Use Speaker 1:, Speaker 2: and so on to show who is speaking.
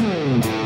Speaker 1: Música